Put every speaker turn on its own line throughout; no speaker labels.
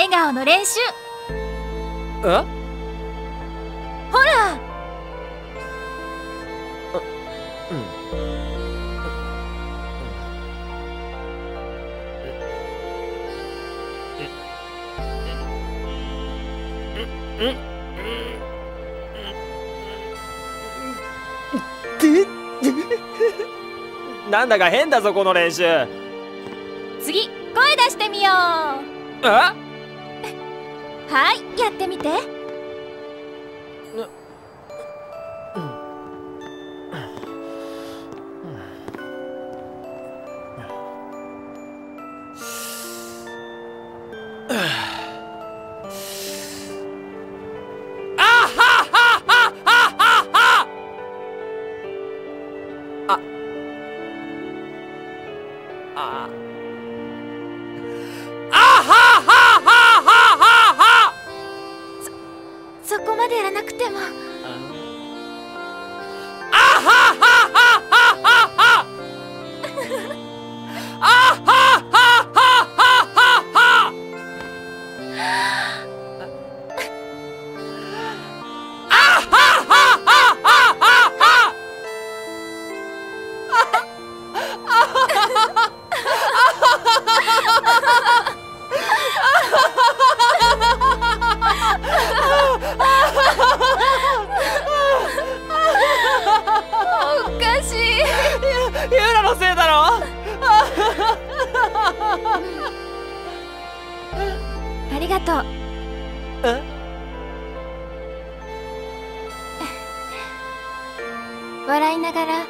笑顔の練習。
え？
ほら！
なん。だか変だぞこの練習え
次声出してみようはいやってみて。
ああ。
そこまでやらなくても。
のせいだろ？
ありがとう。
え？
笑いながら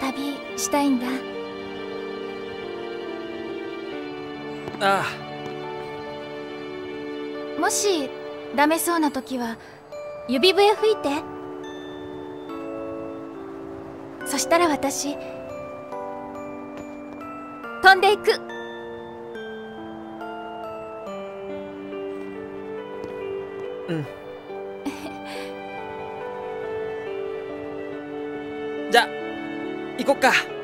旅したいんだ。
あ。
もしダメそうな時は指笛吹いてそしたら私飛んでいく。
うん。じゃ行こっか。